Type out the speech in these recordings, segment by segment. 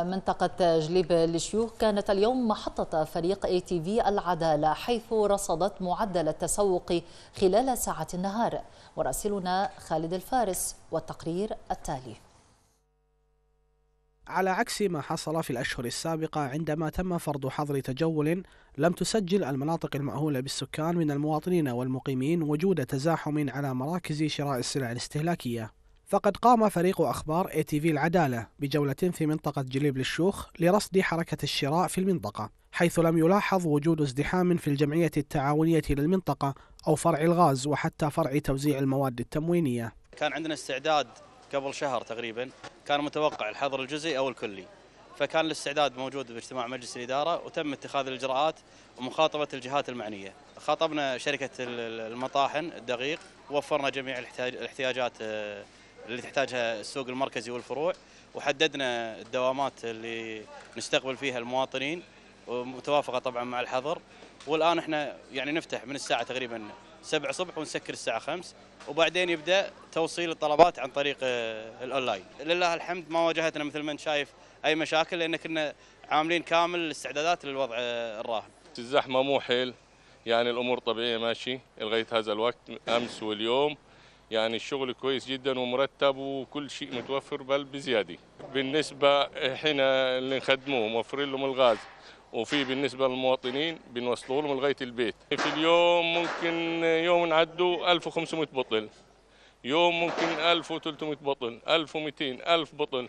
منطقة جليب للشيوخ كانت اليوم محطة فريق اي تي في العدالة حيث رصدت معدل التسوق خلال ساعة النهار. وراسلنا خالد الفارس والتقرير التالي. على عكس ما حصل في الأشهر السابقة عندما تم فرض حظر تجول لم تسجل المناطق المأهولة بالسكان من المواطنين والمقيمين وجود تزاحم على مراكز شراء السلع الاستهلاكية. فقد قام فريق أخبار اي تي في العدالة بجولة في منطقة جليب للشوخ لرصد حركة الشراء في المنطقة حيث لم يلاحظ وجود ازدحام في الجمعية التعاونية للمنطقة أو فرع الغاز وحتى فرع توزيع المواد التموينية. كان عندنا استعداد قبل شهر تقريبا كان متوقع الحظر الجزئي أو الكلي فكان الاستعداد موجود باجتماع مجلس الإدارة وتم اتخاذ الإجراءات ومخاطبة الجهات المعنية. خاطبنا شركة المطاحن الدقيق ووفرنا جميع الاحتياجات آه، اللي تحتاجها السوق المركزي والفروع. وحددنا الدوامات اللي نستقبل فيها المواطنين ومتوافقة طبعا مع الحظر. والآن إحنا يعني نفتح من الساعة تقريبا 7 صبح ونسكر الساعة 5 وبعدين يبدأ توصيل الطلبات عن طريق آه، الأونلاين. لله الحمد ما واجهتنا مثل ما أنت شايف أي مشاكل لأن كنا عاملين كامل الاستعدادات للوضع آه، الراهن. الزحمه مو حيل. يعني الأمور طبيعية ماشي. لغاية هذا الوقت أمس واليوم. يعني الشغل كويس جدا ومرتب وكل شيء متوفر بل بزيادة. بالنسبة إحنا اللي نخدموه موفرين لهم الغاز وفي بالنسبة للمواطنين بنوصلوا لهم لغاية البيت. في اليوم ممكن يوم نعدوا 1500 بطل. يوم ممكن 1300 بطل 1200 1000 بطل.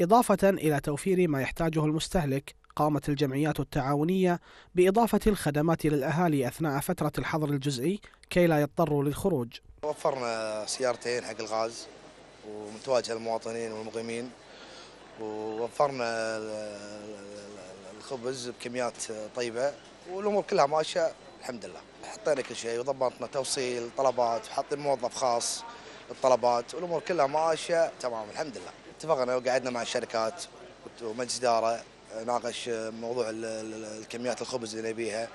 إضافة إلى توفير ما يحتاجه المستهلك قامت الجمعيات التعاونية بإضافة الخدمات للأهالي أثناء فترة الحظر الجزئي كي لا يضطروا للخروج. وفرنا سيارتين حق الغاز ومتواجهة للمواطنين والمقيمين. ووفرنا الخبز بكميات طيبة والأمور كلها ماشية الحمد لله. حطينا كل شيء وضبطنا توصيل طلبات وحاطين موظف خاص للطلبات والأمور كلها ماشية تمام الحمد لله. اتفقنا وقعدنا مع الشركات ومجلس إدارة ناقش موضوع الكميات الخبز اللي نبيها.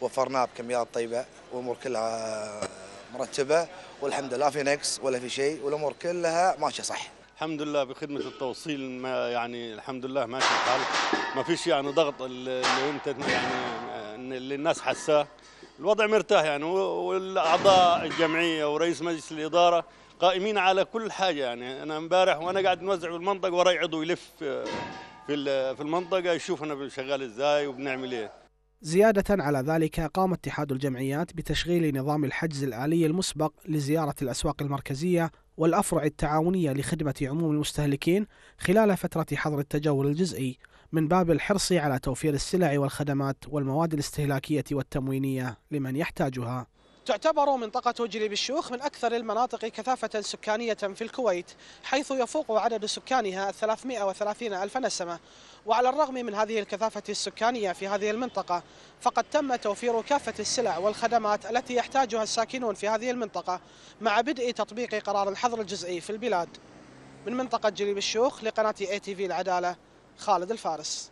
وفرناه بكميات طيبة والأمور كلها مرتبة والحمد لله في نقص ولا في شيء والأمور كلها ماشية صح. الحمد لله بخدمة التوصيل ما يعني الحمد لله ماشي الحال. ما فيش يعني ضغط اللي أنت يعني اللي الناس حساه الوضع مرتاح يعني والأعضاء الجمعية ورئيس مجلس الإدارة قائمين على كل حاجة يعني. أنا امبارح وأنا قاعد نوزع بالمنطقة وراي عضو يلف في في المنطقة يشوف أنا شغال إزاي وبنعمل إيه. زيادة على ذلك قام اتحاد الجمعيات بتشغيل نظام الحجز الآلي المسبق لزيارة الأسواق المركزية والأفرع التعاونية لخدمة عموم المستهلكين خلال فترة حظر التجول الجزئي من باب الحرص على توفير السلع والخدمات والمواد الاستهلاكية والتموينية لمن يحتاجها. تعتبر منطقة جليب الشيوخ من أكثر المناطق كثافة سكانية في الكويت حيث يفوق عدد سكانها 330 ألف نسمة. وعلى الرغم من هذه الكثافة السكانية في هذه المنطقة فقد تم توفير كافة السلع والخدمات التي يحتاجها الساكنون في هذه المنطقة مع بدء تطبيق قرار الحظر الجزئي في البلاد. من منطقة جليب الشيوخ لقناة اي تي في العدالة خالد الفارس.